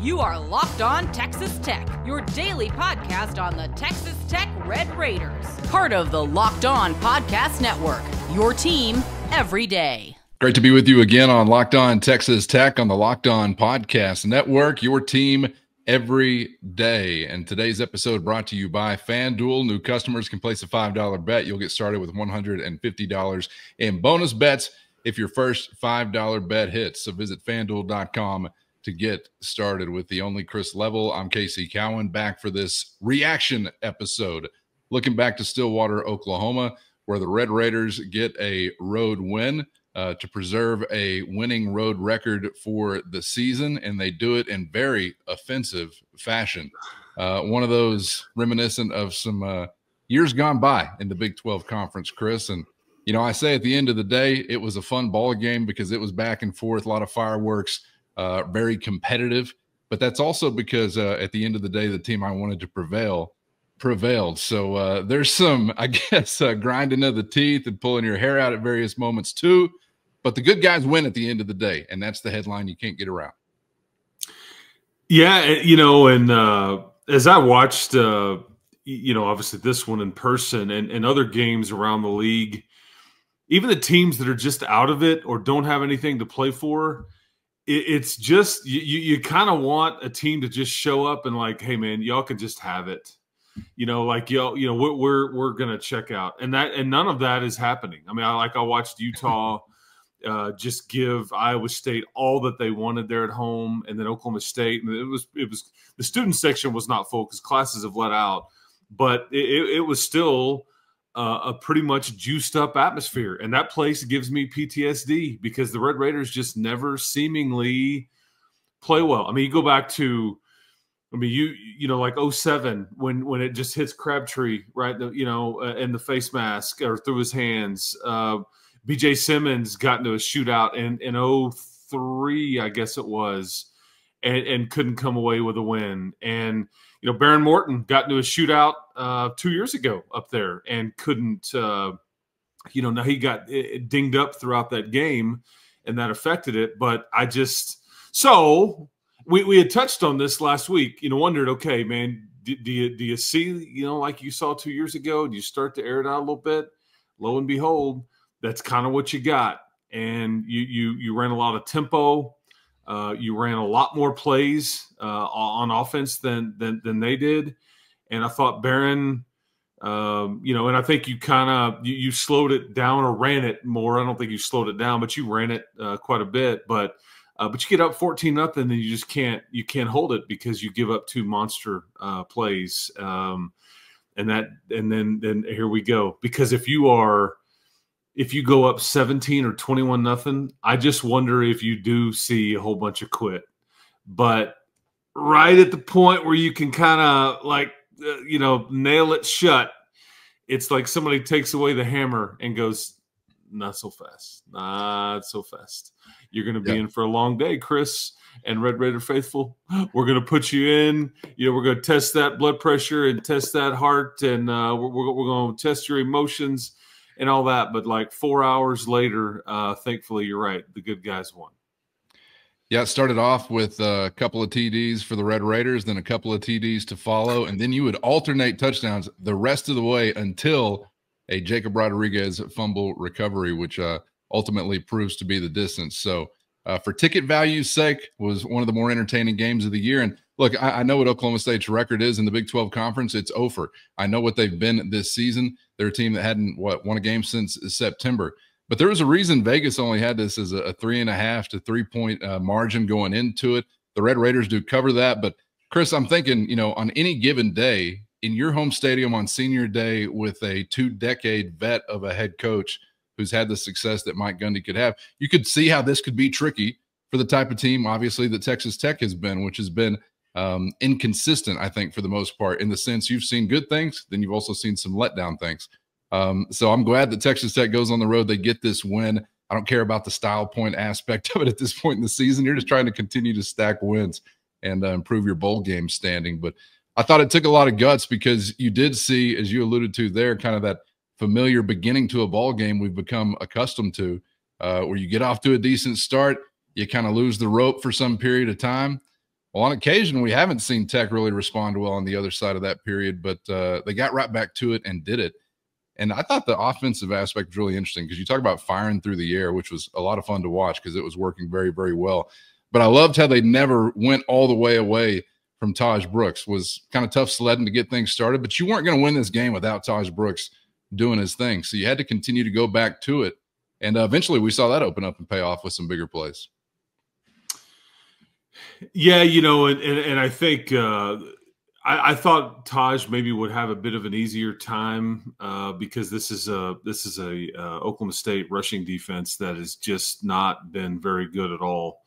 You are Locked On Texas Tech, your daily podcast on the Texas Tech Red Raiders. Part of the Locked On Podcast Network, your team every day. Great to be with you again on Locked On Texas Tech on the Locked On Podcast Network, your team every day. And today's episode brought to you by FanDuel. New customers can place a $5 bet. You'll get started with $150 in bonus bets if your first $5 bet hits. So visit fanduel.com to get started with the only Chris Level. I'm Casey Cowan back for this reaction episode. Looking back to Stillwater, Oklahoma, where the Red Raiders get a road win uh, to preserve a winning road record for the season, and they do it in very offensive fashion. Uh, one of those reminiscent of some uh, years gone by in the Big 12 conference, Chris. And, you know, I say at the end of the day, it was a fun ball game because it was back and forth, a lot of fireworks, uh, very competitive. But that's also because uh, at the end of the day, the team I wanted to prevail prevailed. So uh, there's some, I guess, uh, grinding of the teeth and pulling your hair out at various moments too. But the good guys win at the end of the day, and that's the headline you can't get around. Yeah, eh, you know, and uh, as I watched, uh, you know, obviously this one in person and, and other games around the league, even the teams that are just out of it or don't have anything to play for, it's just you, you kind of want a team to just show up and like, hey man, y'all can just have it you know, like y'all, you know, we're we're, we're gonna check out, and that and none of that is happening. I mean, I like I watched Utah uh, just give Iowa State all that they wanted there at home, and then Oklahoma State. And it was it was the student section was not full because classes have let out, but it, it was still uh, a pretty much juiced up atmosphere, and that place gives me PTSD because the Red Raiders just never seemingly play well. I mean, you go back to. I mean, you you know, like 07, when when it just hits Crabtree, right? The, you know, uh, in the face mask or through his hands. Uh, BJ Symons got into a shootout in in 03, I guess it was, and, and couldn't come away with a win. And you know, Behren Morton got into a shootout uh, two years ago up there and couldn't. Uh, you know, now he got dinged up throughout that game, and that affected it. But I just so we we had touched on this last week. You know, wondered, okay, man, do, do you do you see you know like you saw two years ago? Do you start to air it out a little bit? Lo and behold, that's kind of what you got. And you you you ran a lot of tempo. Uh, you ran a lot more plays uh, on offense than, than than they did. And I thought Behren, um, you know, and I think you kind of you, you, slowed it down or ran it more. I don't think you slowed it down, but you ran it uh, quite a bit. But uh, but you get up fourteen nothing, then you just can't you can't hold it because you give up two monster uh, plays. Um, and that and then then here we go. Because if you are if you go up 17 or 21 nothing, I just wonder if you do see a whole bunch of quit. But right at the point where you can kind of like, uh, you know, nail it shut, it's like somebody takes away the hammer and goes, not so fast, not so fast. You're going to be yeah. in for a long day, Chris and Red Raider faithful. We're going to put you in. You know, we're going to test that blood pressure and test that heart, and uh, we're, we're going to test your emotions and all that. But like four hours later, uh, thankfully, you're right. The good guys won. Yeah, it started off with a couple of TDs for the Red Raiders, then a couple of TDs to follow, and then you would alternate touchdowns the rest of the way until a Jacob Rodriguez fumble recovery, which uh, ultimately proves to be the distance. So, uh, for ticket value's sake, was one of the more entertaining games of the year. And look, I, I, know what Oklahoma State's record is in the Big 12 conference. It's over. I know what they've been this season. They're a team that hadn't what won a game since September. But there was a reason Vegas only had this as a, a three and a half to three point uh, margin going into it. The Red Raiders do cover that. But Chris, I'm thinking, you know, on any given day in your home stadium on senior day with a two decade vet of a head coach who's had the success that Mike Gundy could have, you could see how this could be tricky for the type of team, obviously, that Texas Tech has been, which has been um, inconsistent, I think, for the most part, in the sense you've seen good things, then you've also seen some letdown things. Um, so I'm glad that Texas Tech goes on the road. They get this win. I don't care about the style point aspect of it at this point in the season. You're just trying to continue to stack wins and uh, improve your bowl game standing. But I thought it took a lot of guts because you did see, as you alluded to there, kind of that familiar beginning to a ball game we've become accustomed to, uh, where you get off to a decent start, you kind of lose the rope for some period of time, Well, on occasion, we haven't seen Tech really respond well on the other side of that period, but uh, they got right back to it and did it. And I thought the offensive aspect was really interesting because you talk about firing through the air, which was a lot of fun to watch because it was working very, very well. But I loved how they never went all the way away from Taj Brooks. Was kind of tough sledding to get things started, but you weren't going to win this game without Taj Brooks doing his thing. So you had to continue to go back to it. And uh, eventually we saw that open up and pay off with some bigger plays. Yeah, you know, and, and, and I think uh, I, I, thought Taj maybe would have a bit of an easier time uh, because this is a this is a uh, Oklahoma State rushing defense that has just not been very good at all,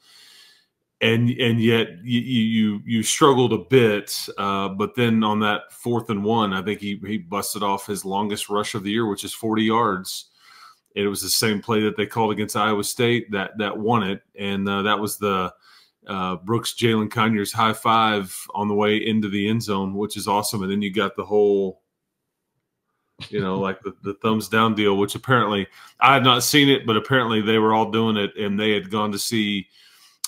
and and yet you you you struggled a bit, uh, but then on that fourth and one, I think he he busted off his longest rush of the year, which is forty yards. It was the same play that they called against Iowa State that that won it, and uh, that was the uh, Brooks Jalin Conyers high five on the way into the end zone, which is awesome. And then you got the whole, you know, like the, the thumbs down deal, which apparently I had not seen it, but apparently they were all doing it and they had gone to see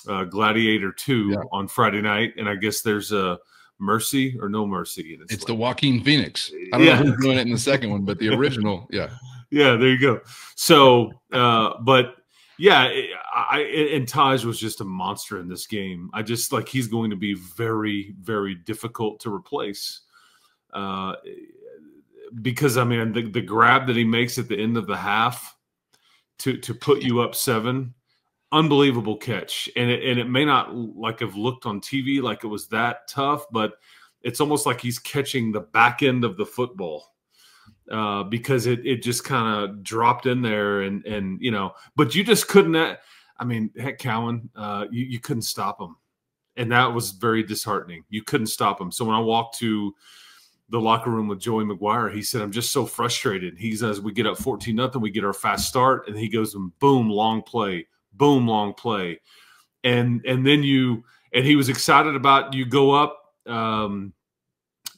uh, Gladiator 2 yeah. on Friday night. And I guess there's a mercy or no mercy. It's, it's like, the Joaquin Phoenix. I don't yeah. know who's doing it in the second one, but the original, yeah. Yeah, there you go. So, uh, but yeah, I, and Taj was just a monster in this game. I just like he's going to be very, very difficult to replace. Uh, because I mean, the, the grab that he makes at the end of the half to to put you up seven, unbelievable catch. And it, and it may not like have looked on TV like it was that tough, but it's almost like he's catching the back end of the football uh, because it it just kind of dropped in there and and you know, but you just couldn't. I mean, heck, Cowan, uh, you you couldn't stop him, and that was very disheartening. You couldn't stop him. So when I walked to the locker room with Joey McGuire, he said, "I'm just so frustrated." He says, "We get up 14 nothing, we get our fast start, and he goes and boom, long play, boom, long play, and and then you and he was excited about you go up." Um,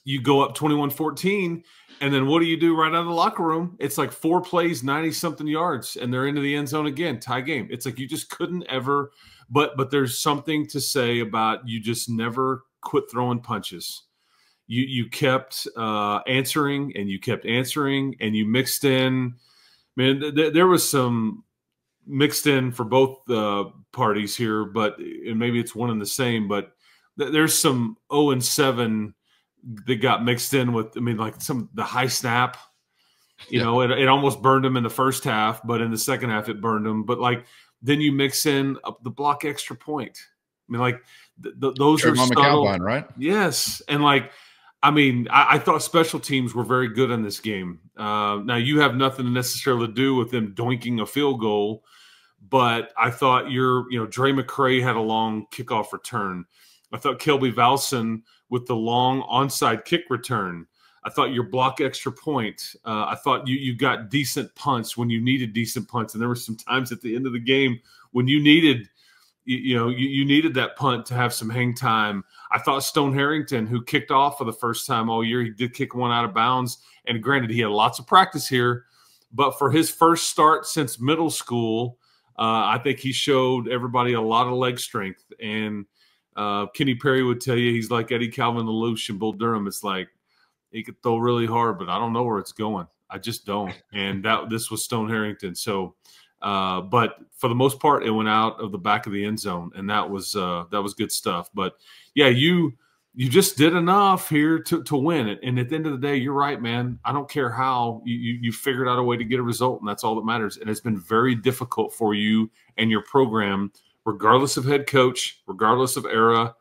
you go up 21 14 and then what do you do right out of the locker room? It's like four plays, 90 something yards, and they're into the end zone again, tie game. It's like you just couldn't ever, but but there's something to say about you just never quit throwing punches. You you kept uh, answering and you kept answering and you mixed in. Man, th- there was some mixed in for both uh, parties here, but and maybe it's one and the same. But th- there's some 0 and 7 that got mixed in with. I mean, like some the high snap. You yeah. know, it, it almost burned them in the first half, but in the second half it burned them. But like then you mix in the block extra point. I mean, like th- th- those are subtle, right? Yes, and like I mean, I, I, thought special teams were very good in this game. Uh, now you have nothing to necessarily do with them doinking a field goal, but I thought your, you know, Drae McCray had a long kickoff return. I thought Kelby Valson with the long onside kick return. I thought your block extra point. Uh, I thought you you got decent punts when you needed decent punts, and there were some times at the end of the game when you needed, you, you know, you, you, needed that punt to have some hang time. I thought Stone Harrington, who kicked off for the first time all year, he did kick one out of bounds. And granted, he had lots of practice here, but for his first start since middle school, uh, I think he showed everybody a lot of leg strength and uh, Kenny Perry would tell you he's like Ebby Calvin LaLoosh and Bull Durham. It's like he could throw really hard, but I don't know where it's going. I just don't. And that this was Stone Harrington. So, uh, but for the most part, it went out of the back of the end zone, and that was uh, that was good stuff. But yeah, you you just did enough here to, to win it. And at the end of the day, you're right, man. I don't care how you, you, you figured out a way to get a result, and that's all that matters. And it's been very difficult for you and your program regardless of head coach, regardless of era,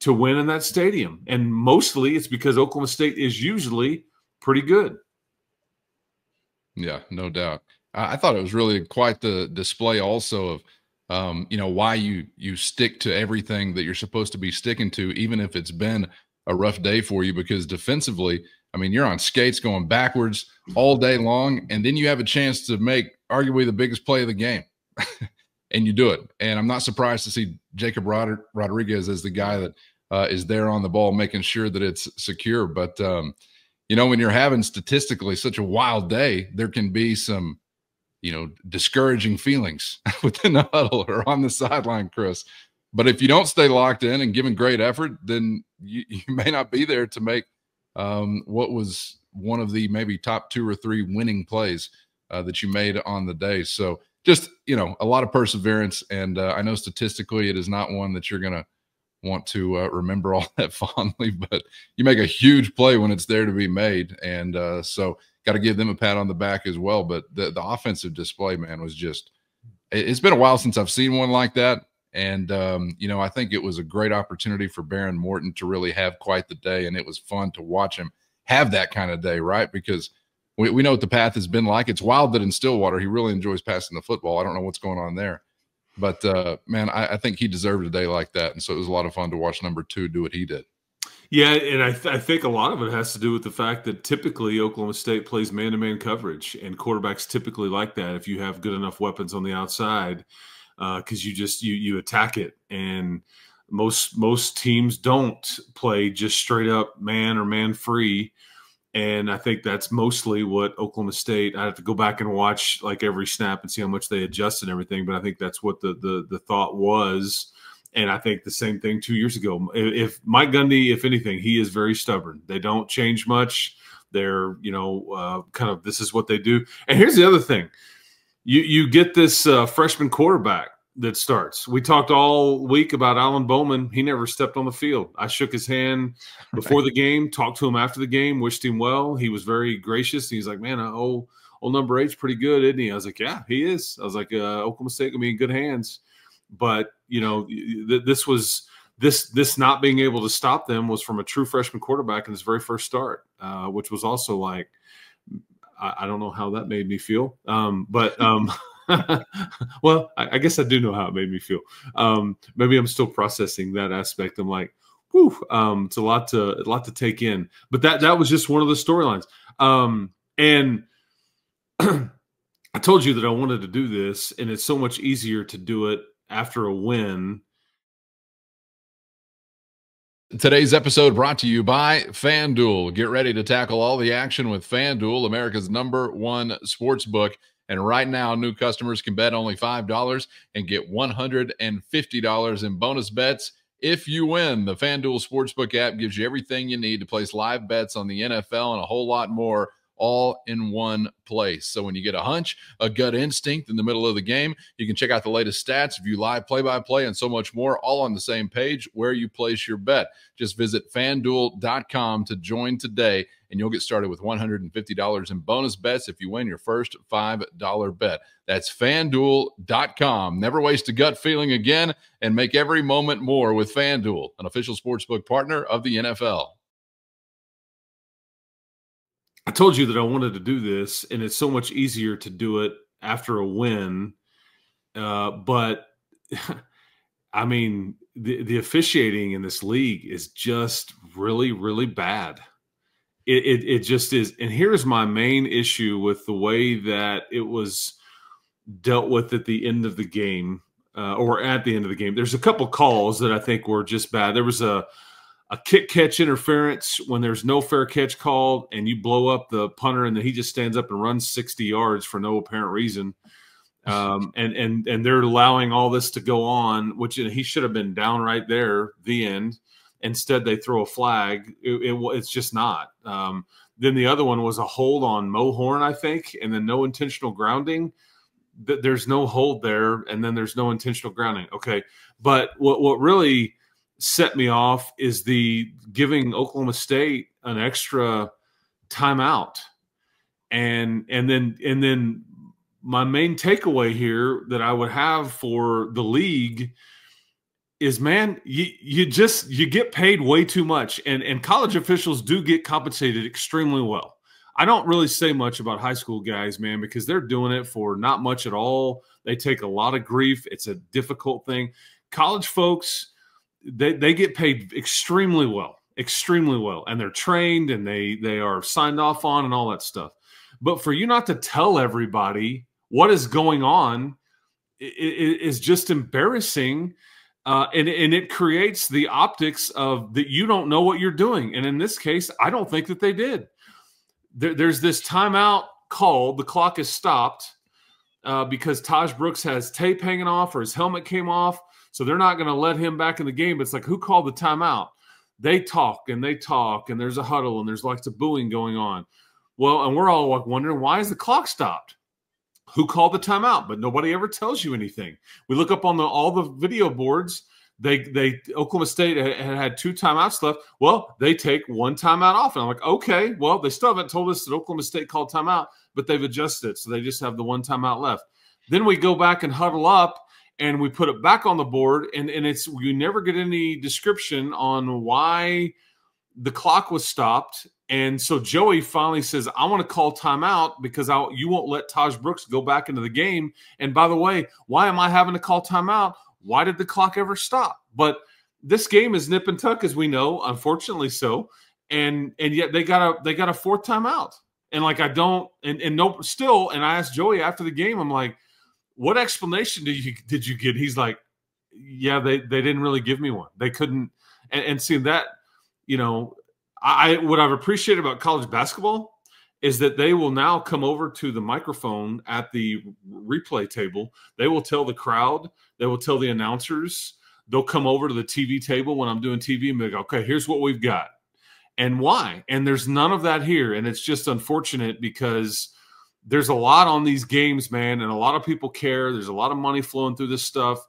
to win in that stadium. And mostly it's because Oklahoma State is usually pretty good. Yeah, no doubt. I thought it was really quite the display also of um, you know, why you you stick to everything that you're supposed to be sticking to, even if it's been a rough day for you, because defensively, I mean, you're on skates going backwards all day long, and then you have a chance to make arguably the biggest play of the game. and you do it. And I'm not surprised to see Jacob Rod- Rodriguez as the guy that uh, is there on the ball, making sure that it's secure. But um, you know, when you're having statistically such a wild day, there can be some, you know, discouraging feelings within the huddle or on the sideline, Chris. But if you don't stay locked in and giving great effort, then you, you may not be there to make um, what was one of the maybe top two or three winning plays uh, that you made on the day. So just you know a lot of perseverance, and uh, I know statistically it is not one that you're gonna want to uh, remember all that fondly, but you make a huge play when it's there to be made, and uh, so got to give them a pat on the back as well. But the the offensive display, man, was just it's been a while since I've seen one like that. And, um, you know, I think it was a great opportunity for Behren Morton to really have quite the day. And it was fun to watch him have that kind of day, right? Because we, we know what the path has been like. It's wild that in Stillwater, he really enjoys passing the football. I don't know what's going on there. But, uh, man, I, I think he deserved a day like that. And so it was a lot of fun to watch number two do what he did. Yeah, and I, th- I, think a lot of it has to do with the fact that typically Oklahoma State plays man to man coverage, and quarterbacks typically like that if you have good enough weapons on the outside because uh, you just you you attack it. And most most teams don't play just straight up man or man free. And i think that's mostly what oklahoma state i have to go back and watch like every snap and see how much they adjust and everything but i think that's what the the, the thought was and i think the same thing two years ago if mike gundy if anything he is very stubborn they don't change much they're you know uh, kind of this is what they do and here's the other thing you you get this uh, freshman quarterback that starts. We talked all week about Alan Bowman. He never stepped on the field. I shook his hand before the game, talked to him after the game, wished him well. He was very gracious. He's like, "Man, old old number eight's pretty good, isn't he?" I was like, "Yeah, he is." I was like, uh, "Oklahoma State gonna be in good hands." But you know, th- this was this this not being able to stop them was from a true freshman quarterback in his very first start, uh, which was also like I, I, don't know how that made me feel. Um, but um, well, I, I, guess I do know how it made me feel. Um, maybe I'm still processing that aspect. I'm like, whew, um, it's a lot to a lot to take in. But that that was just one of the storylines. Um, and I told you that I wanted to do this, and it's so much easier to do it after a win Today's episode brought to you by FanDuel. Get ready to tackle all the action with FanDuel, America's number one sports book. And right now, new customers can bet only $5 and get $150 in bonus bets if you win. The FanDuel Sportsbook app gives you everything you need to place live bets on the NFL and a whole lot more all in one place. So when you get a hunch, a gut instinct in the middle of the game, you can check out the latest stats, view live play by play, and so much more, all on the same page where you place your bet. Just visit fanduel.com to join today, and you'll get started with $150 in bonus bets if you win your first $5 bet. That's fanduel.com. Never waste a gut feeling again and make every moment more with FanDuel, an official sportsbook partner of the NFL. I told you that I wanted to do this, and it's so much easier to do it after a win. Uh, but I mean, the, the officiating in this league is just really, really bad. It, it, it just is. And here's my main issue with the way that it was dealt with at the end of the game, uh, or at the end of the game. There's a couple calls that I think were just bad. There was a a kick catch interference when there's no fair catch called and you blow up the punter and then he just stands up and runs 60 yards for no apparent reason. Um, and and and they're allowing all this to go on, which he should have been down right there. The end. Instead, they throw a flag. It, it, it's just not. Um, then the other one was a hold on Mo Horn, I think, and then no intentional grounding. There's no hold there, and then there's no intentional grounding. Okay, but what what really set me off is the giving Oklahoma State an extra timeout. And and then and then my main takeaway here that I would have for the league is man, you you just you get paid way too much and and college officials do get compensated extremely well. I don't really say much about high school guys, man, because they're doing it for not much at all. They take a lot of grief. It's a difficult thing. College folks, they, they get paid extremely well, extremely well, and they're trained and they they are signed off on and all that stuff. But for you not to tell everybody what is going on is just embarrassing. Uh, and, and it creates the optics of that you don't know what you're doing. And in this case, I don't think that they did. There, there's this timeout called, the clock is stopped. uh, because Taj Brooks has tape hanging off or his helmet came off. So they're not going to let him back in the game. It's like, who called the timeout? They talk and they talk, and there's a huddle and there's lots of booing going on. Well, and we're all wondering why is the clock stopped? Who called the timeout? But nobody ever tells you anything. We look up on the all the video boards. They they Oklahoma State had, had two timeouts left. Well, they take one timeout off, and I'm like, okay. Well, they still haven't told us that Oklahoma State called timeout, but they've adjusted it, so they just have the one timeout left. Then we go back and huddle up, and we put it back on the board, and and it's you never get any description on why the clock was stopped and so Joey finally says, I want to call timeout because I, you won't let Taj Brooks go back into the game. And by the way, why am I having to call timeout? Why did the clock ever stop? But this game is nip and tuck, as we know, unfortunately so. And and yet they got a they got a fourth timeout. And like I don't and, and no still, and I asked Joey after the game, I'm like, what explanation did you did you get? He's like, Yeah, they they didn't really give me one. They couldn't and, and see that, you know, I what I've appreciated about college basketball is that they will now come over to the microphone at the replay table. They will tell the crowd, they will tell the announcers, they'll come over to the TV table when I'm doing TV and be like, okay, here's what we've got. And why? And there's none of that here. And it's just unfortunate because there's a lot on these games, man, and a lot of people care. There's a lot of money flowing through this stuff.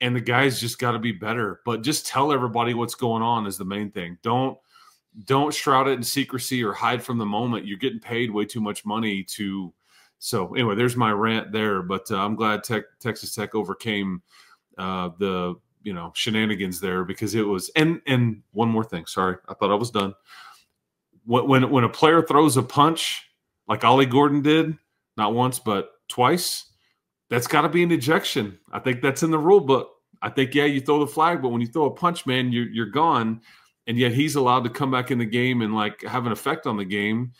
And the guys just got to be better. But just tell everybody what's going on is the main thing. Don't – don't shroud it in secrecy or hide from the moment. You're getting paid way too much money to. So anyway, there's my rant there. But uh, I'm glad Tech, Texas Tech overcame uh, the you know shenanigans there because it was. And and one more thing. Sorry, I thought I was done. When when, when a player throws a punch like Ollie Gordon did, not once but twice, that's got to be an ejection. I think that's in the rule book. I think yeah, you throw the flag, but when you throw a punch, man, you're you're gone and yet he's allowed to come back in the game and like have an effect on the game.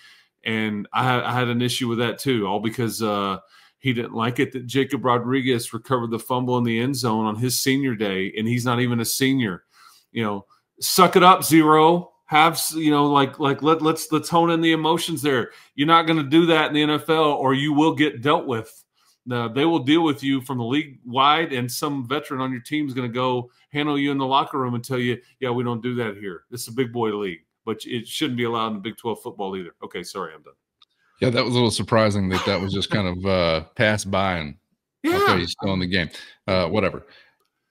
And I, I had an issue with that too, all because uh, he didn't like it that Jacob Rodriguez recovered the fumble in the end zone on his senior day, and he's not even a senior. You know, suck it up, zero. Have you know, like like let let's let's hone in the emotions there. You're not going to do that in the NFL, or you will get dealt with. Now, they will deal with you from the league wide, and some veteran on your team is going to go handle you in the locker room and tell you, "Yeah, we don't do that here. This is a big boy league, but it shouldn't be allowed in Big Twelve football either." Okay, sorry, I'm done. Yeah, that was a little surprising that that was just kind of uh, passed by and yeah, okay, he's still in the game. Uh, whatever.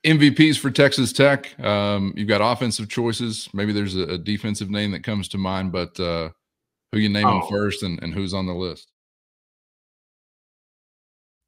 MVPs for Texas Tech. Um, you've got offensive choices. Maybe there's a, a, defensive name that comes to mind, but uh, who you name oh. first and, and who's on the list?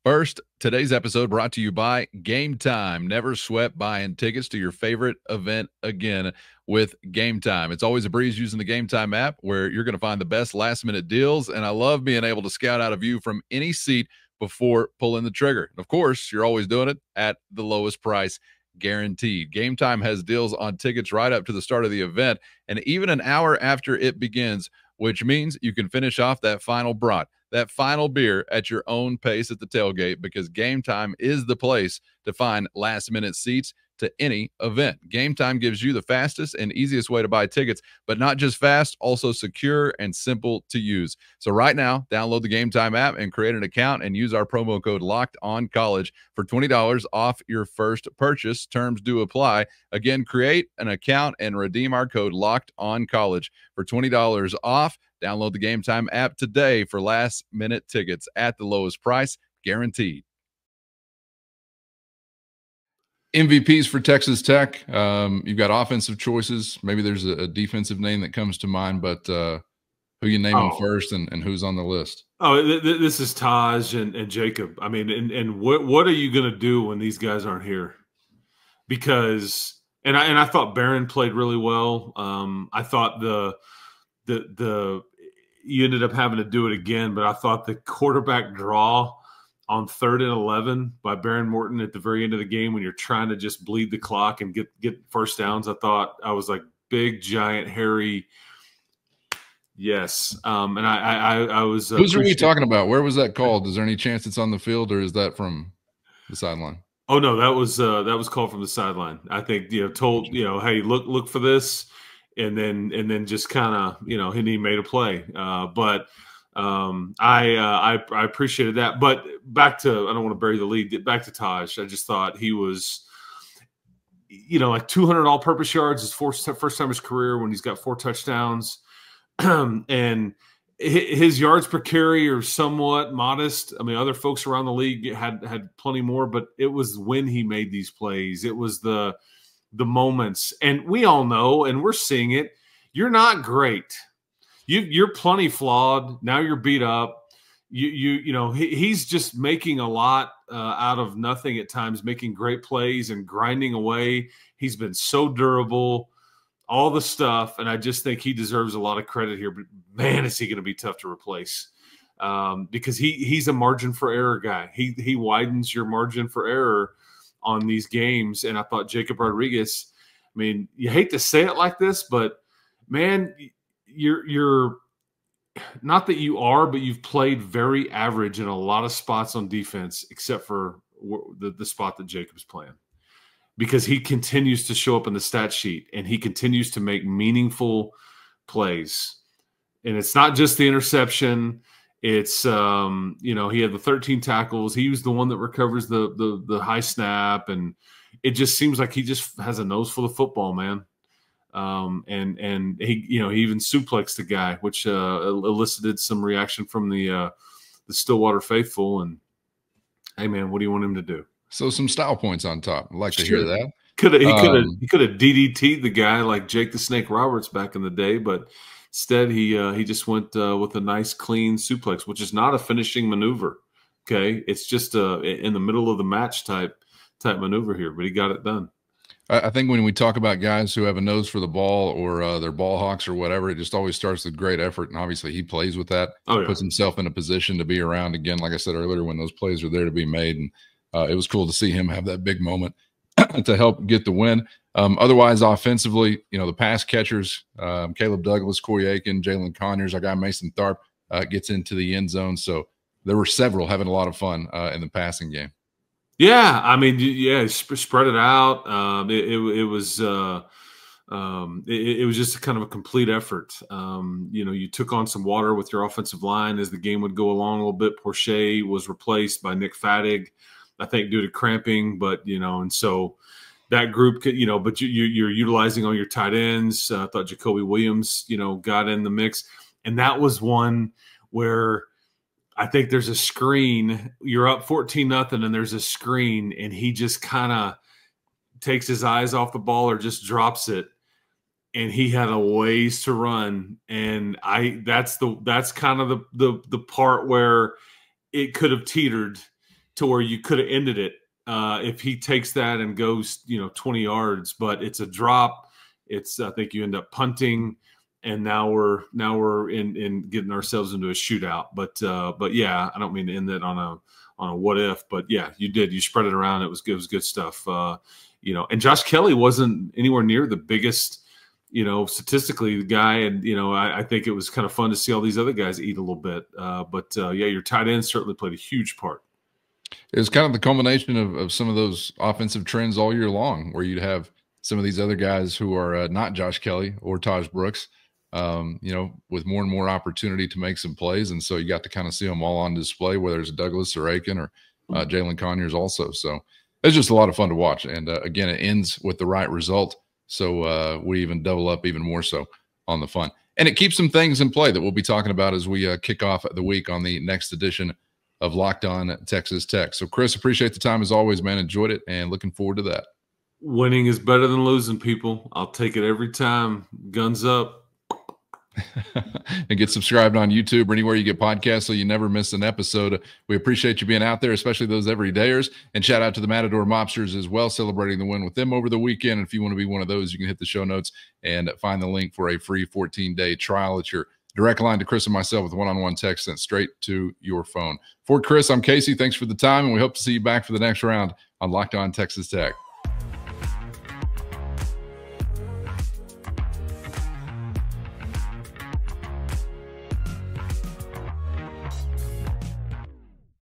First, today's episode brought to you by Gametime. Never sweat buying tickets to your favorite event again with Gametime. It's always a breeze using the Gametime app where you're going to find the best last minute deals. And I love being able to scout out a view from any seat before pulling the trigger. Of course, you're always doing it at the lowest price guaranteed. Gametime has deals on tickets right up to the start of the event and even an hour after it begins, which means you can finish off that final brat that final beer at your own pace at the tailgate because Gametime is the place to find last minute seats to any event. Gametime gives you the fastest and easiest way to buy tickets, but not just fast, also secure and simple to use. So right now, download the Gametime app and create an account and use our promo code Locked On College for $20 off your first purchase. Terms do apply. Again, create an account and redeem our code Locked On College for $20 off. Download the Gametime app today for last minute tickets at the lowest price, guaranteed. MVPs for Texas Tech. Um, you've got offensive choices. Maybe there's a, a, defensive name that comes to mind, but uh, who you name oh. first and, and who's on the list? Oh, th- th- this is Taj and, and Jacob. I mean, and, and what what are you going to do when these guys aren't here? Because and I and I thought Behren played really well. Um, I thought the the the you ended up having to do it again, but I thought the quarterback draw on third and 11 by Behren Morton at the very end of the game when you're trying to just bleed the clock and get, get first downs. I thought I was like big, giant, hairy. Yes. Um, and I, I, I was, uh, who's are we talking about? Where was that called? Is there any chance it's on the field or is that from the sideline? Oh no, that was, uh, that was called from the sideline. I think, you know, told, you know, Hey, look, look for this and then and then just kind of you know he made a play. Uh, but um, I, uh, I I appreciated that. But back to I don't want to bury the lead. Back to Taj. I just thought he was, you know, like 200 all-purpose yards his first first time his career when he's got four touchdowns, and his yards per carry are somewhat modest. I mean, other folks around the league had had plenty more, but it was when he made these plays. It was the the moments, and we all know, and we're seeing it. You're not great you you're plenty flawed. Now you're beat up. You you you know he, he's just making a lot uh, out of nothing at times, making great plays and grinding away. He's been so durable, all the stuff, and I just think he deserves a lot of credit here. But man, is he going to be tough to replace um, because he he's a margin for error guy. He he widens your margin for error on these games, and I thought Jacob Rodriguez. I mean, you hate to say it like this, but man, you're you're not that you are, but you've played very average in a lot of spots on defense, except for the, the spot that Jacob's playing, because he continues to show up in the stat sheet and he continues to make meaningful plays. And it's not just the interception. It's um, you know, he had the 13 tackles. He was the one that recovers the the the high snap, and it just seems like he just has a nose full of football, man um, and and he you know he even suplexed the guy, which uh, elicited some reaction from the uh, the Stillwater faithful. And hey, man, what do you want him to do? So some style points on top. I'd like to hear that. Could he could have um, he could have DDT'd the guy like Jake the Snake Roberts back in the day, but instead he uh, he just went uh, with a nice clean suplex, which is not a finishing maneuver. Okay, it's just a in the middle of the match type type maneuver here, but he got it done. I think when we talk about guys who have a nose for the ball or uh, they're ball hawks or whatever, it just always starts with great effort. And obviously, he plays with that. Oh, yeah. Puts himself in a position to be around again. Like I said earlier, when those plays are there to be made, and uh, it was cool to see him have that big moment to help get the win. Um, otherwise, offensively, you know, the pass catchers, um, Caleb Douglas, Coy Eakin, Jalin Conyers, our guy Mason Tharp uh, gets into the end zone. So there were several having a lot of fun uh, in the passing game. Yeah, I mean, yeah, sp- spread it out. Um, it, it, it, was uh, um, it, it, was just kind of a complete effort. Um, you know, you took on some water with your offensive line as the game would go along a little bit. Porche was replaced by Nick Fatig, I think, due to cramping. But you know, and so that group, could, you know, but you, you're utilizing all your tight ends. Uh, I thought J'Koby Williams, you know, got in the mix, and that was one where I think there's a screen. You're up 14 nothing, and there's a screen, and he just kind of takes his eyes off the ball or just drops it. And he had a ways to run, and I that's the that's kind of the the the part where it could have teetered to where you could have ended it uh, if he takes that and goes you know 20 yards. But it's a drop. It's I think you end up punting and now we're now we're in in getting ourselves into a shootout. But uh, but yeah, I don't mean to end that on a on a what if, but yeah, you did. You spread it around. It was good. It was good stuff. Uh, you know, and Josh Kelly wasn't anywhere near the biggest. You know, statistically, the guy, and you know, I, I think it was kind of fun to see all these other guys eat a little bit. Uh, but uh, yeah, your tight end certainly played a huge part. It was kind of the culmination of, of some of those offensive trends all year long, where you'd have some of these other guys who are uh, not Josh Kelly or Taj Brooks um, you know, with more and more opportunity to make some plays. And so you got to kind of see them all on display, whether it's Douglas or Eakin or uh, Jalin Conyers also. So it's just a lot of fun to watch. And uh, again, it ends with the right result. So uh, we even double up even more so on the fun. And it keeps some things in play that we'll be talking about as we uh, kick off the week on the next edition of Locked On Texas Tech. So, Chris, appreciate the time as always, man. Enjoyed it and looking forward to that. Winning is better than losing, people. I'll take it every time. Guns up. And get subscribed on YouTube or anywhere you get podcasts so you never miss an episode. We appreciate you being out there, especially those everydayers. And shout out to the Matador Mobsters as well, celebrating the win with them over the weekend. And if you want to be one of those, you can hit the show notes and find the link for a free 14 day trial at your direct line to Chris and myself with one on one text sent straight to your phone. For Chris, I'm Casey. Thanks for the time, and we hope to see you back for the next round on Locked On Texas Tech.